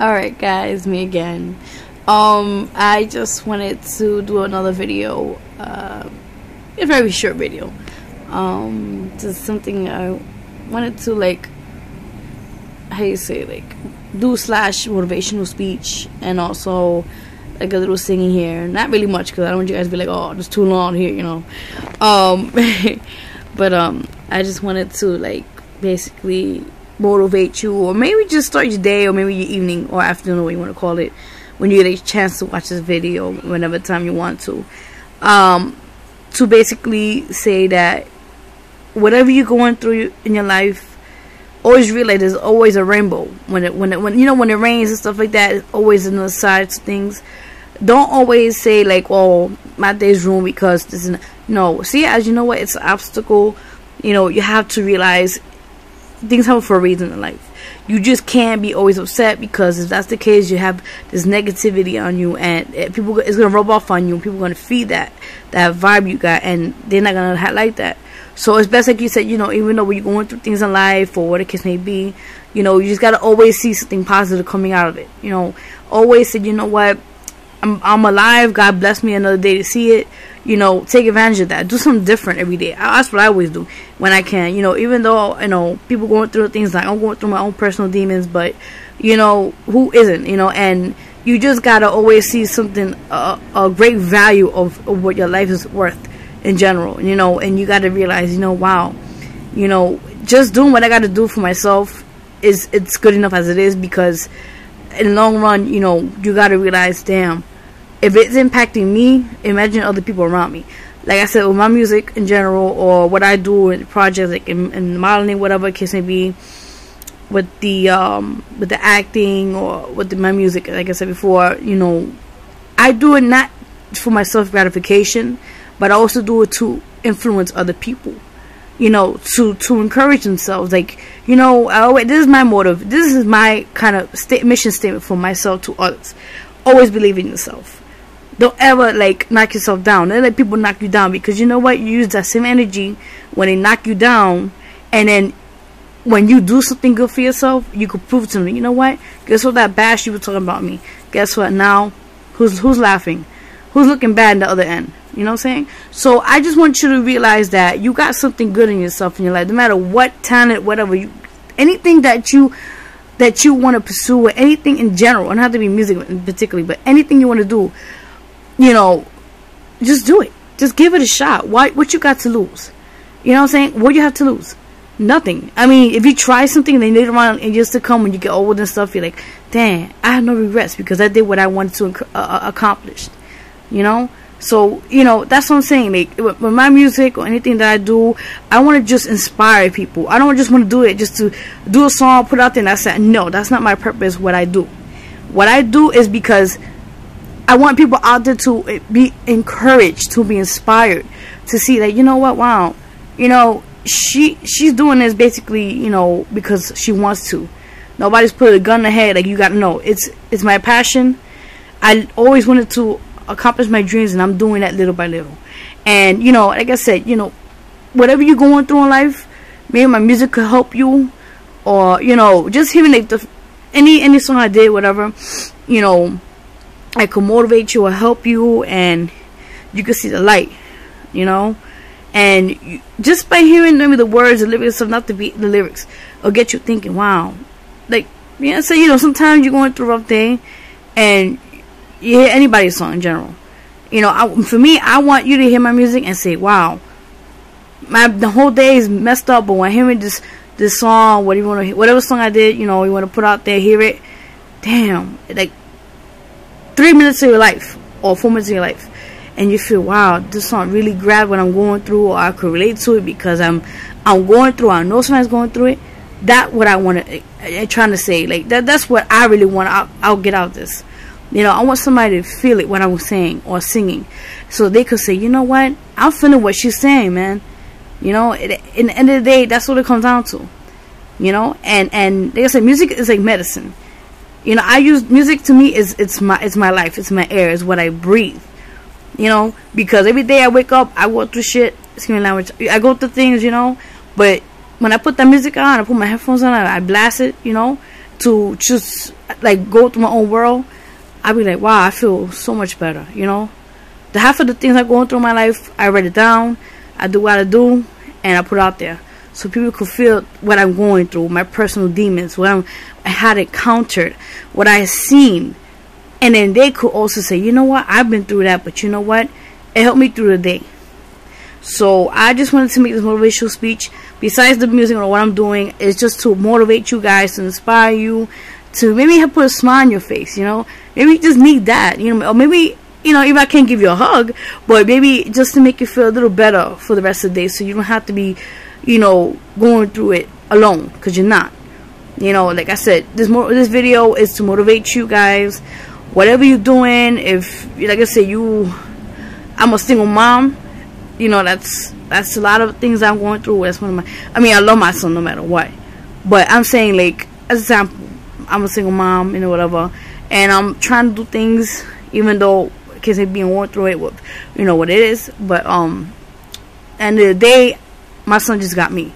Alright guys, me again. Um, I just wanted to do another video, uh, a very short video. Um, just something I wanted to like, how you say like, do slash motivational speech and also like a little singing here. Not really much because I don't want you guys to be like, oh, it's too long here, you know. Um, but um, I just wanted to like basically motivate you or maybe just start your day or maybe your evening or afternoon what you want to call it when you get a chance to watch this video whenever time you want to. Um, to basically say that whatever you're going through in your life always realize there's always a rainbow. When it when it when you know when it rains and stuff like that always another side to things. Don't always say like oh my day's ruined because this is no. See as you know what? It's an obstacle. You know you have to realize things happen for a reason in life. You just can't be always upset because if that's the case, you have this negativity on you, and eh, people it's gonna rub off on you. And people gonna feed that that vibe you got, and they're not gonna like that. So it's best, like you said, you know, even though you're going through things in life or what the case may be, you know, you just gotta always see something positive coming out of it. You know, always say, you know what, I'm, I'm alive. God bless me another day to see it. You know, take advantage of that. Do something different every day. That's what I always do when I can. You know, even though you know people going through things like I'm going through my own personal demons, but you know who isn't? You know, and you just gotta always see something uh, a great value of, of what your life is worth in general. You know, and you gotta realize, you know, wow, you know, just doing what I gotta do for myself is it's good enough as it is because in the long run, you know, you gotta realize, damn if it's impacting me, imagine other people around me. Like I said, with my music in general, or what I do in projects, like in, in modeling, whatever case may be, with the um, with the acting or with the, my music. Like I said before, you know, I do it not for my self gratification, but I also do it to influence other people. You know, to to encourage themselves. Like you know, I, always, this is my motive. This is my kind of sta- mission statement for myself to others. Always believe in yourself don't ever like knock yourself down. Don't let people knock you down because you know what? You use that same energy when they knock you down, and then when you do something good for yourself, you could prove to me. You know what? Guess what? That bash you were talking about me. Guess what? Now, who's who's laughing? Who's looking bad in the other end? You know what I'm saying? So I just want you to realize that you got something good in yourself in your life. No matter what talent, whatever you, anything that you that you want to pursue, or anything in general, and have to be music particularly, but anything you want to do you know, just do it. Just give it a shot. Why? What you got to lose? You know what I'm saying? What you have to lose? Nothing. I mean, if you try something and then later on and just to come when you get old and stuff, you're like, "Damn, I have no regrets because I did what I wanted to uh, uh, accomplish. You know? So, you know, that's what I'm saying. Like, with, my music or anything that I do, I want to just inspire people. I don't just want to do it just to do a song, put out there, and that's it. No, that's not my purpose, what I do. What I do is because I want people out there to eh, be encouraged, to be inspired, to see that you know what, wow, you know she she's doing this basically, you know, because she wants to. Nobody's put a gun in the head. Like you got to know, it's it's my passion. I always wanted to accomplish my dreams, and I'm doing that little by little. And you know, like I said, you know, whatever you're going through in life, maybe my music could help you, or you know, just hearing like the any any song I did, whatever, you know I could motivate you or help you and you can see the light, you know? And you, just by hearing maybe the words, the lyrics of not the beat, the lyrics, will get you thinking, wow. Like, you know, so, you know, sometimes you're going through a rough day and you hear anybody's song in general. You know, I, for me, I want you to hear my music and say, wow, my the whole day is messed up, but when hearing this this song, what you want to, whatever song I did, you know, you want to put out there, hear it. Damn, like three minutes of your life or four minutes of your life and you feel wow this song really grabbed what i'm going through or i could relate to it because i'm i'm going through i know somebody's going through it. That what i want to I'm eh, eh, trying to say like that that's what i really want I'll, I'll get out this. You know i want somebody to feel it when i'm saying or singing so they could say you know what? I'm feeling what she's saying man. You know it, in the end of the day that's what it comes down to. You know and and i said music is like medicine you know, I use music to me is it's my it's my life, it's my air, it's what I breathe. You know, because every day I wake up, I go through shit. Excuse me, language. I go through things, you know. But when I put that music on, I put my headphones on, I, I blast it, you know, to just like go through my own world, I'd be like, wow, I feel so much better, you know. The half of the things I'm going through in my life, I write it down, I do what I do, and I put out there so people could feel what I'm going through, my personal demons, what I'm, I had encountered, what I seen, and then they could also say, you know what, I've been through that, but you know what, it helped me through the day. So I just wanted to make this motivational speech. Besides the music or what I'm doing, it's just to motivate you guys, to inspire you, to maybe put a smile on your face. You know, maybe you just need that. You know, or maybe you know, if I can't give you a hug, but maybe just to make you feel a little better for the rest of the day, so you don't have to be, you know, going through it alone, because you're not. You know, like I said, this more this video is to motivate you guys. Whatever you're doing, if like I said, you, I'm a single mom you know that's that's a lot of things I'm going through. That's one of my. I mean, I love my son no matter what, but I'm saying like as example, I'm a single mom, you know, whatever, and I'm trying to do things even though kids ain't being going through it with, you know what it is. But um, and the day, my son just got me.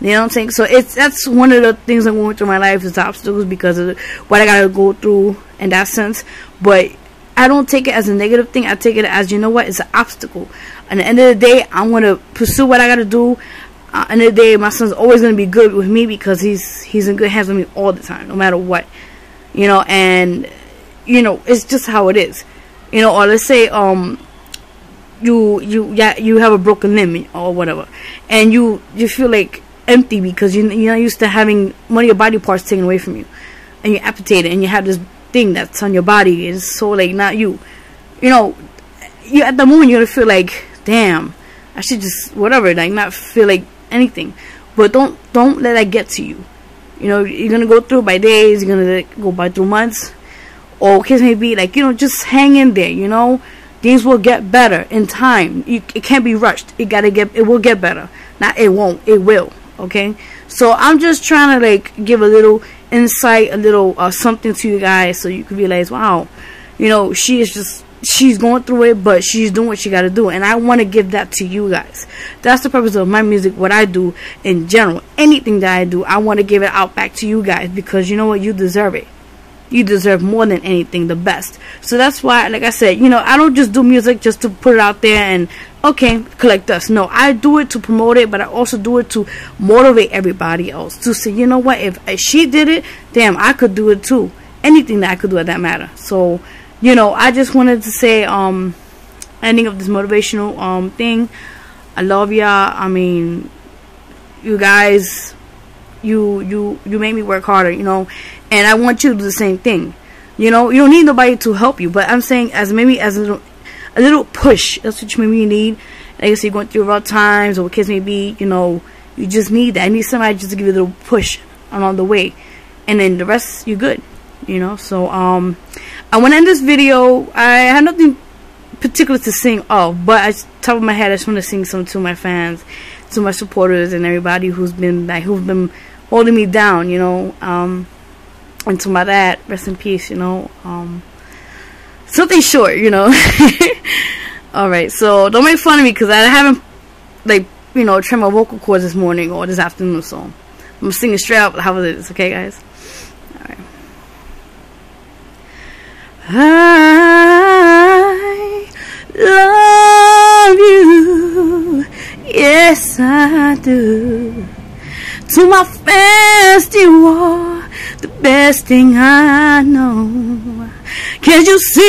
You know what I'm saying? So it's that's one of the things I'm going through my life is obstacles because of what I gotta go through in that sense. But I don't take it as a negative thing. I take it as you know what? It's an obstacle. At the end of the day, I'm gonna pursue what I gotta do. Uh, end of the day, my son's always gonna be good with me because he's he's in good hands with me all the time, no matter what. You know, and you know, it's just how it is. You know, or let's say um you you yeah you have a broken limb or whatever, and you you feel like empty because you you're not used to having one of your body parts taken away from you, and you're amputated and you have this thing that's on your body is so like not you. You know, you at the moment you're gonna feel like, damn, I should just whatever, like not feel like anything. But don't don't let that get to you. You know, you're gonna go through by days, you're gonna go by through months, or kids maybe like you know just hang in there. You know, things will get better in time. You, it can't be rushed. It gotta get. It will get better. Not it won't. It will. Okay. So I'm just trying to like give a little insight, a little uh, something to you guys, so you can realize, wow, you know, she is just she's going through it, but she's doing what she got to do, and I want to give that to you guys. That's the purpose of my music, what I do in general. Anything that I do, I want to give it out back to you guys because you know what, you deserve it. You deserve more than anything, the best. So that's why, like I said, you know, I don't just do music just to put it out there and okay, collect us. No, I do it to promote it, but I also do it to motivate everybody else to say, you know what, if, she did it, damn, I could do it too. Anything that I could do at that matter. So, you know, I just wanted to say, um, ending of this motivational um thing. I love y'all. I mean, you guys, you you you made me work harder, you know, and I want you to do the same thing. You know, you don't need nobody to help you, but I'm saying as maybe as a little a little push. That's what you maybe need. Like I say, going through rough times, or kids may be, you know, you just need that. I need somebody just to give you a little push along the way, and then the rest you're good. You know. So um, I want to end this video. I have nothing particular to sing of, but at top of my head, I just want to sing some to my fans, to my supporters, and everybody who's been like who've been holding me down. You know. Um, and to my dad, rest in peace. You know. Um something short, you know. Alright, so don't make fun of me because I haven't, like, you know, trimmed my vocal cords this morning or this afternoon, so I'm going to sing it straight up how it is, okay, guys? Alright. I love you, yes I do. To my fans, you are the best thing I know. Can't you see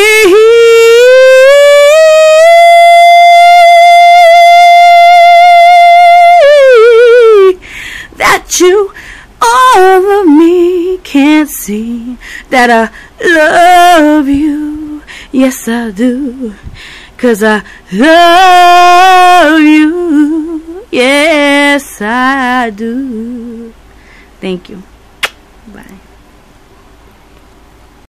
that you all of me can't see that I love you? Yes, I do. Cause I love you. Yes, I do. Thank you.